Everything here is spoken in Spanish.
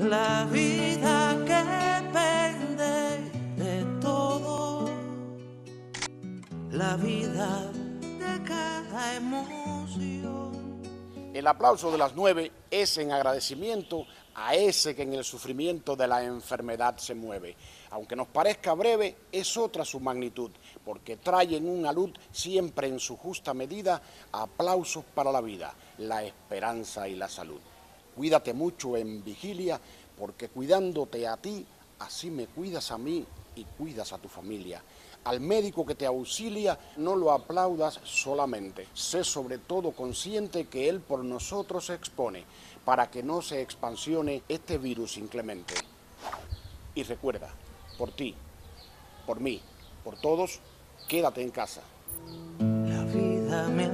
la vida que pende de todo, la vida de cada emoción. El aplauso de las nueve es en agradecimiento a ese que en el sufrimiento de la enfermedad se mueve. Aunque nos parezca breve, es otra su magnitud, porque trae en una luz siempre en su justa medida aplausos para la vida, la esperanza y la salud. Cuídate mucho en vigilia, porque cuidándote a ti, así me cuidas a mí y cuidas a tu familia. Al médico que te auxilia, no lo aplaudas solamente. Sé sobre todo consciente que él por nosotros se expone, para que no se expansione este virus inclemente. Y recuerda, por ti, por mí, por todos, quédate en casa. La vida me